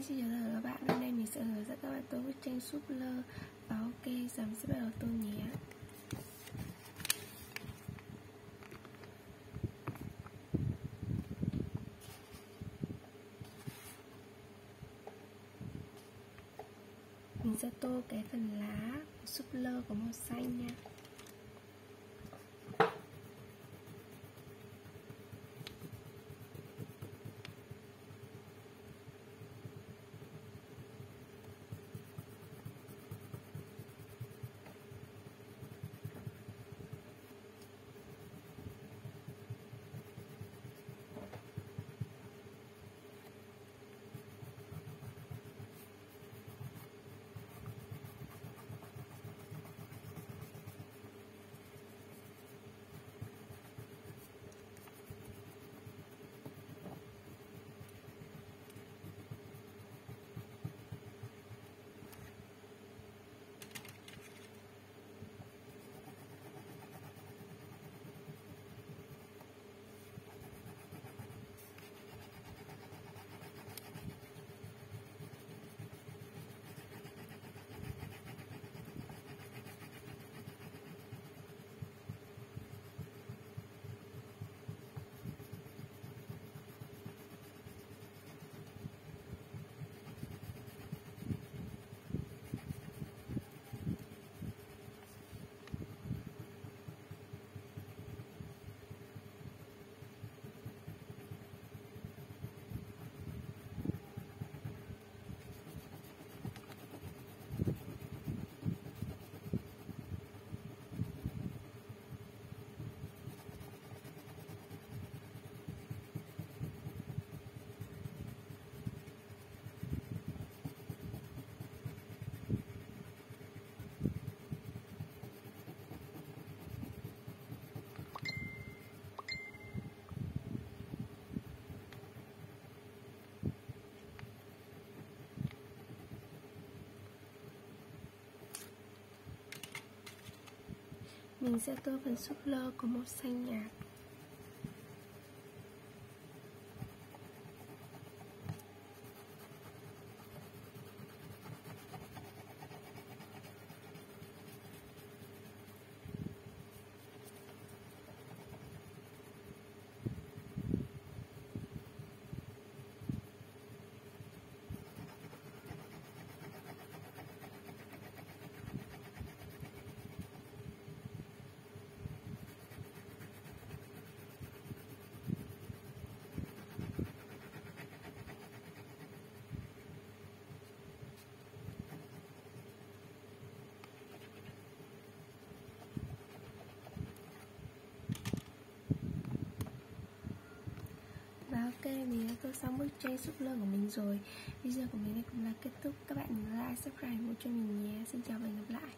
Hi, xin chào tất cả các bạn. Hôm nay mình sẽ hướng dẫn các bạn tô bức tranh súp lơ và ok, giờ mình sẽ bắt đầu tô nhé. Mình sẽ tô cái phần lá súp lơ có màu xanh nha. Mình sẽ tô phần súp lơ có màu xanh nhạt Và ok, thì tôi xong bức tranh súp lơ của mình rồi. Video của mình đây cũng là kết thúc. Các bạn like, subscribe một cho mình nhé. Xin chào và hẹn gặp lại.